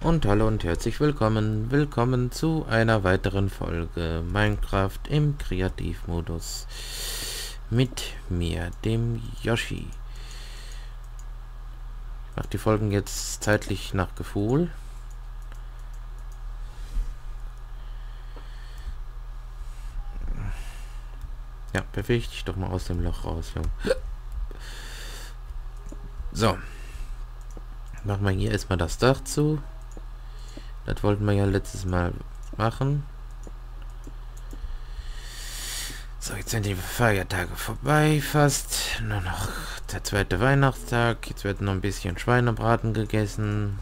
Und hallo und herzlich willkommen. Willkommen zu einer weiteren Folge Minecraft im Kreativmodus. Mit mir, dem Yoshi. Ich mache die Folgen jetzt zeitlich nach Gefühl. Ja, beweg dich doch mal aus dem Loch raus, Junge. So. Machen wir hier erstmal das Dach zu. Das wollten wir ja letztes Mal machen. So, jetzt sind die Feiertage vorbei fast. Nur noch der zweite Weihnachtstag. Jetzt wird noch ein bisschen Schweinebraten gegessen.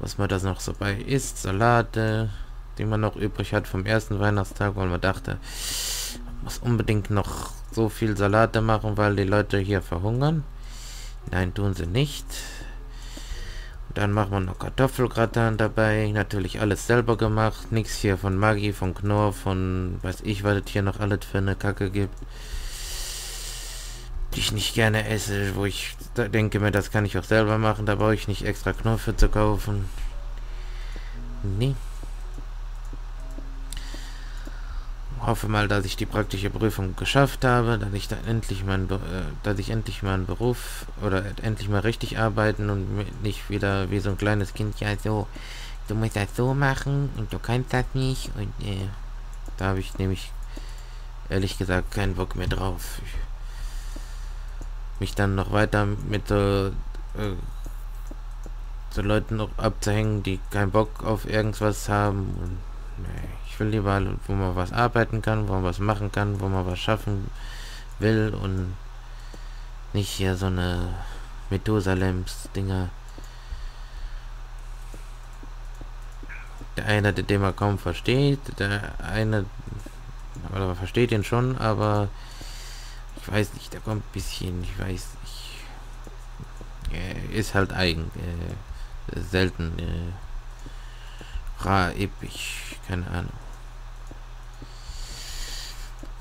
Was man das noch so bei isst. Salate, die man noch übrig hat vom ersten Weihnachtstag, weil man dachte, man muss unbedingt noch so viel Salate machen, weil die Leute hier verhungern. Nein, tun sie nicht. Dann machen wir noch Kartoffelgratin dabei. Natürlich alles selber gemacht. Nichts hier von Maggi, von Knorr, von weiß ich, was es hier noch alles für eine Kacke gibt. Die ich nicht gerne esse, wo ich denke mir, das kann ich auch selber machen. Da brauche ich nicht extra Knorr für zu kaufen. Nee. Hoffe mal, dass ich die praktische Prüfung geschafft habe, dass ich dann endlich mein, äh, dass ich endlich meinen Beruf oder endlich mal richtig arbeiten und nicht wieder wie so ein kleines Kind, ja so, du musst das so machen und du kannst das nicht und äh, da habe ich nämlich ehrlich gesagt keinen Bock mehr drauf. Ich, mich dann noch weiter mit so, äh, so Leuten abzuhängen, die keinen Bock auf irgendwas haben und nee ich will lieber, wo man was arbeiten kann, wo man was machen kann, wo man was schaffen will und nicht hier so eine Methusalems-Dinger. Der eine, den man kaum versteht, der eine, oder versteht ihn schon, aber ich weiß nicht, der kommt ein bisschen, ich weiß nicht, er ist halt eigen, äh, selten, äh, episch, keine Ahnung.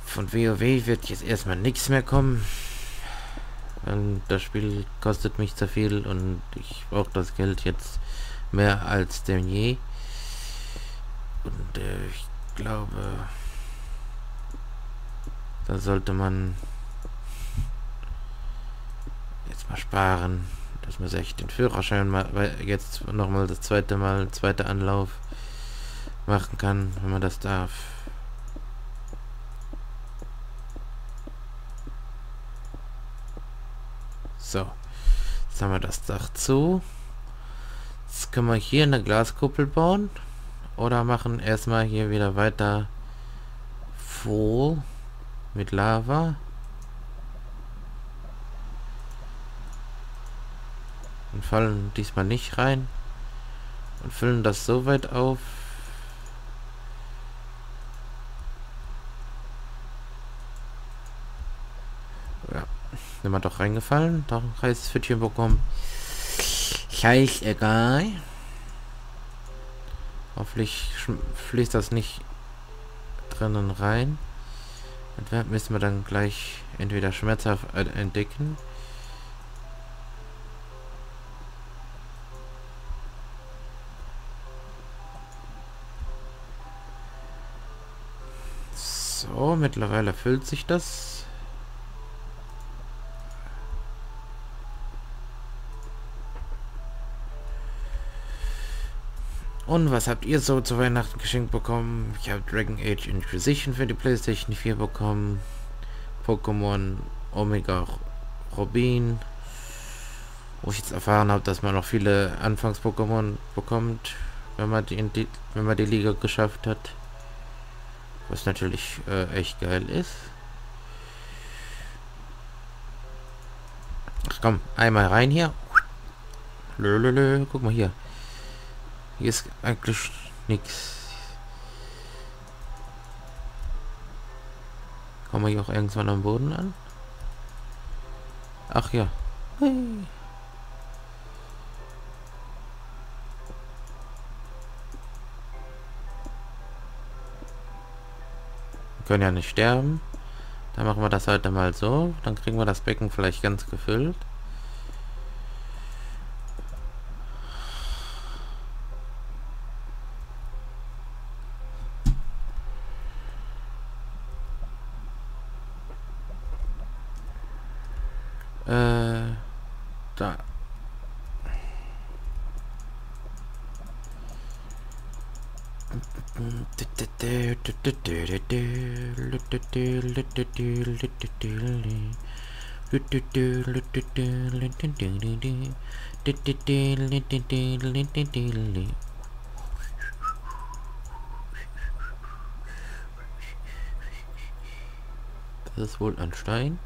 Von WoW wird jetzt erstmal nichts mehr kommen. Und das Spiel kostet mich zu viel und ich brauche das Geld jetzt mehr als denn je. Und äh, ich glaube, da sollte man jetzt mal sparen, dass man sich den Führerschein mal jetzt noch mal das zweite Mal, zweite Anlauf machen kann, wenn man das darf. So. Jetzt haben wir das Dach zu. Jetzt können wir hier eine Glaskuppel bauen. Oder machen erstmal hier wieder weiter voll mit Lava. Und fallen diesmal nicht rein. Und füllen das so weit auf, Sind wir doch reingefallen? Doch ein heißes Pfüttchen bekommen. Scheißegal. Hoffentlich fließt das nicht drinnen rein. Das müssen wir dann gleich entweder schmerzhaft entdecken. So, mittlerweile füllt sich das. Und was habt ihr so zu Weihnachten geschenkt bekommen? Ich habe Dragon Age Inquisition für die Playstation 4 bekommen. Pokémon Omega Robin. Wo ich jetzt erfahren habe, dass man noch viele Anfangs-Pokémon bekommt, wenn man die, die, wenn man die Liga geschafft hat. Was natürlich äh, echt geil ist. Ach komm, einmal rein hier. Lölölö, guck mal hier. Hier ist eigentlich nichts. Kommen wir hier auch irgendwann am Boden an? Ach ja. Wir können ja nicht sterben. Dann machen wir das halt heute mal so. Dann kriegen wir das Becken vielleicht ganz gefüllt. Äh, da. Das ist wohl ein Stein.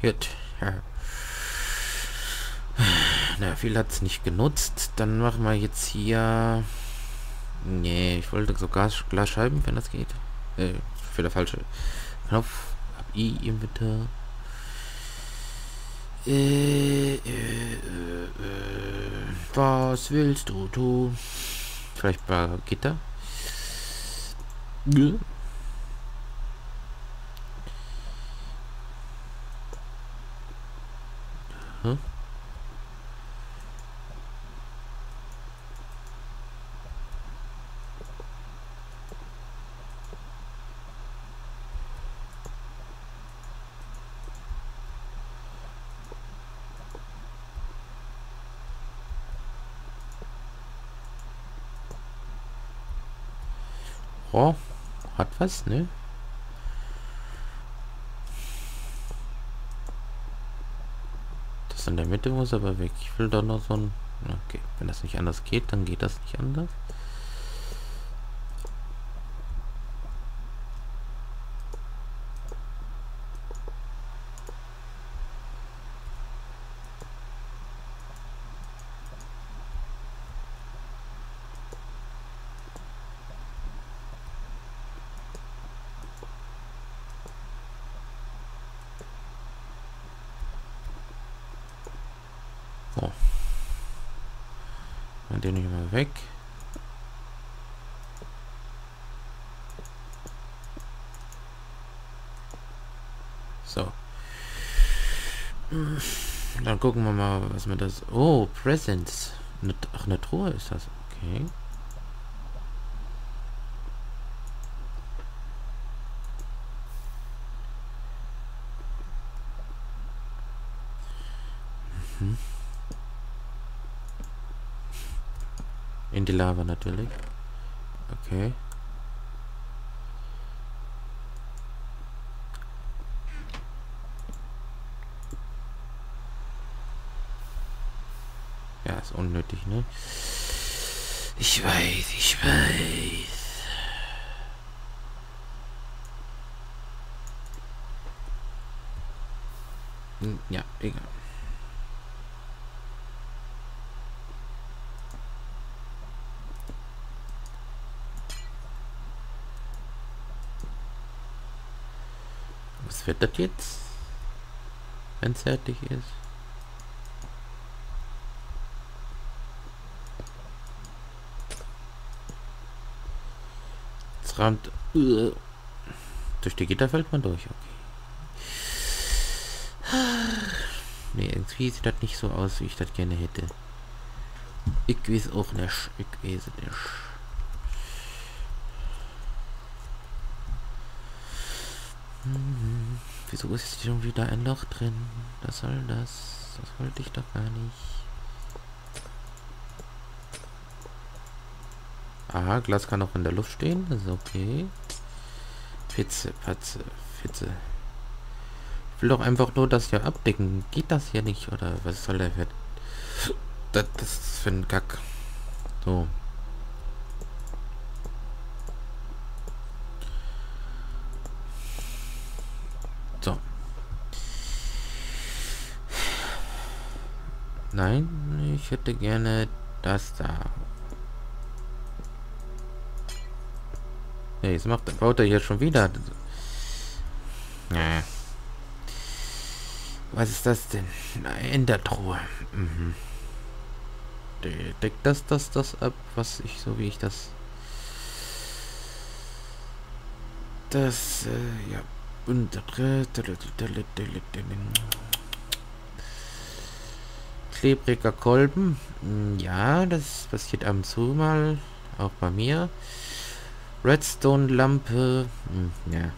Gut. Ja. Na, viel hat es nicht genutzt. Dann machen wir jetzt hier... Nee, ich wollte sogar Glasscheiben, wenn das geht. Äh, für der falsche Knopf. Hab I im Bitte. Äh, äh, äh, äh, was willst du tun? Vielleicht bei Gitter? Ja. Hm? Oh, hat was, ne? Das in der Mitte muss aber weg. Ich will doch noch so ein... Okay, wenn das nicht anders geht, dann geht das nicht anders. Den hier mal weg. So. Dann gucken wir mal, was mir das... Oh, Presents. Ach, eine Truhe ist das. Okay. In die Lava natürlich. Okay. Ja, ist unnötig, ne? Ich weiß, ich weiß. Hm, ja, egal. Was wird das jetzt? Wenn es fertig ist. Jetzt rammt... Uh, durch die Gitter fällt man durch, okay. Ne, irgendwie sieht das nicht so aus, wie ich das gerne hätte. Ich weiß auch nicht. Ich weiß nicht. Hm, wieso ist schon wieder ein Loch drin? Was soll das? Das wollte ich doch gar nicht. Aha, Glas kann auch in der Luft stehen. Das ist okay. Pizze, Patze, Fitze. Ich will doch einfach nur das hier abdecken. Geht das hier nicht? Oder was soll der für... Das, das ist für ein Kack. So. Nein, ich hätte gerne das da. Ja, jetzt macht, baut er hier schon wieder. Ja. Was ist das denn? In der Truhe. Mhm. deckt das das das ab, was ich so wie ich das das äh, ja untere klebriger Kolben hm, ja das passiert ab und zu mal auch bei mir Redstone Lampe hm, ja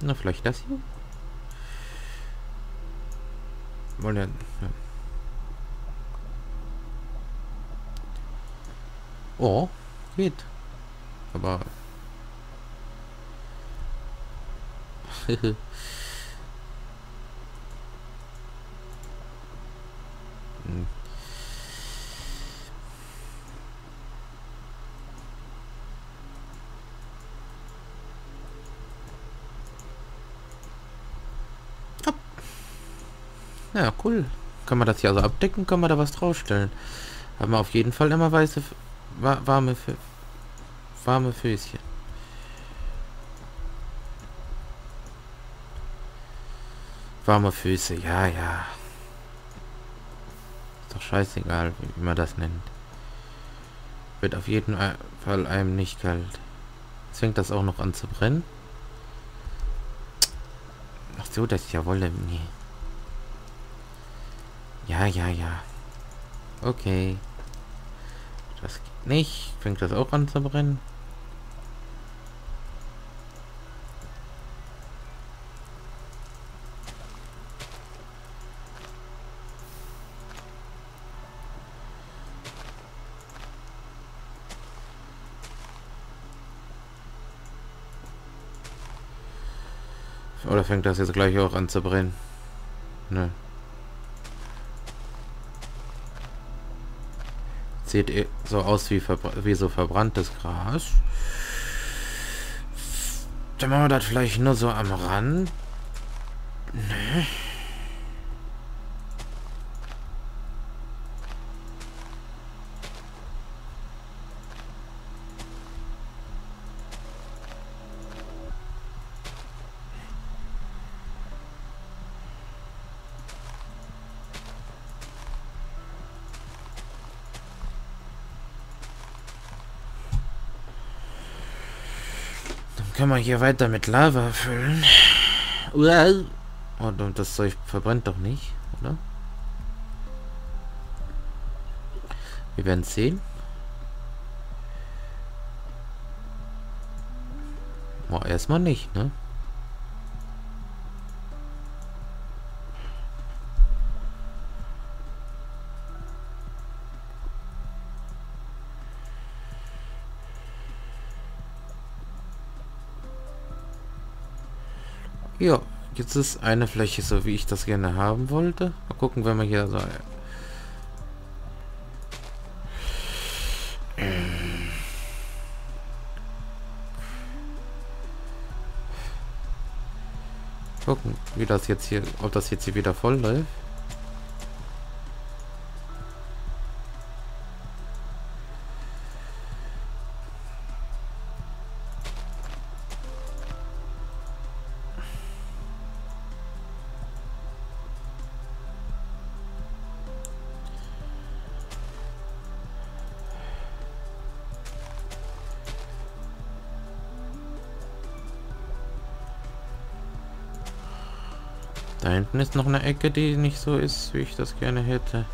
na, vielleicht das hier? Wollen ja. Oh, geht. Aber. hm. Ja, cool. Kann man das hier also abdecken, kann man da was draufstellen. Haben wir auf jeden Fall immer weiße, warme, warme Füßchen. Warme Füße, ja, ja. Ist doch scheißegal, wie man das nennt. Wird auf jeden Fall einem nicht kalt. Fängt das auch noch an zu brennen. Ach so, das ist ja Wolle. Nee. Ja, ja, ja. Okay. Das geht nicht. Fängt das auch an zu brennen? Oder fängt das jetzt gleich auch an zu brennen? Ne. Sieht eh so aus wie, wie so verbranntes Gras. Dann machen wir das vielleicht nur so am Rand. Kann man hier weiter mit Lava füllen? Und, und das Zeug verbrennt doch nicht, oder? Wir werden sehen. Oh, erstmal nicht, ne? Jetzt ist eine Fläche so, wie ich das gerne haben wollte. Mal gucken, wenn wir hier so... Gucken, wie das jetzt hier, ob das jetzt hier wieder voll läuft. Da hinten ist noch eine Ecke, die nicht so ist, wie ich das gerne hätte.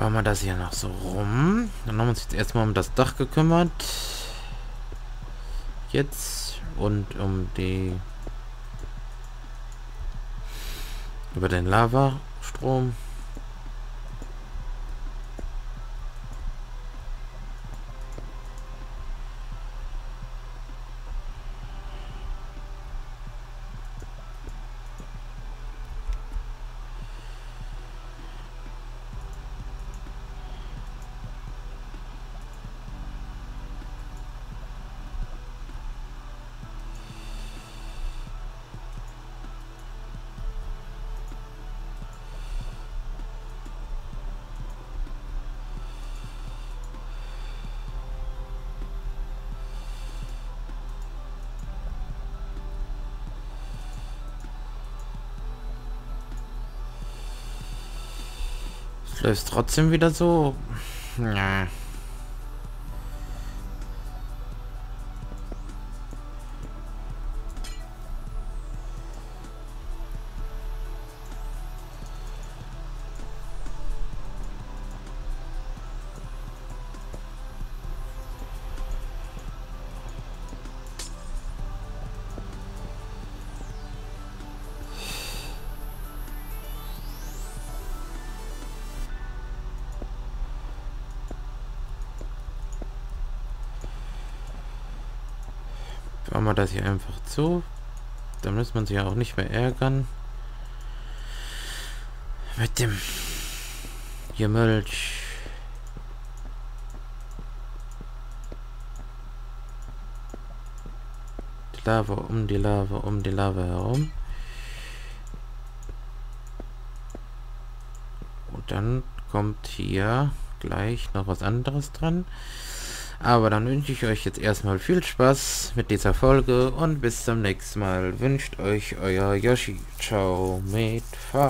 Bauen wir das hier noch so rum. Dann haben wir uns jetzt erstmal um das Dach gekümmert. Jetzt und um die über den Lavastrom. Läuft trotzdem wieder so. Ja. Machen wir das hier einfach zu. Da muss man sich auch nicht mehr ärgern. Mit dem Gemölch. Die Lava um die Lava um die Lava herum. Und dann kommt hier gleich noch was anderes dran. Aber dann wünsche ich euch jetzt erstmal viel Spaß mit dieser Folge und bis zum nächsten Mal. Wünscht euch euer Yoshi. Ciao mit Fahr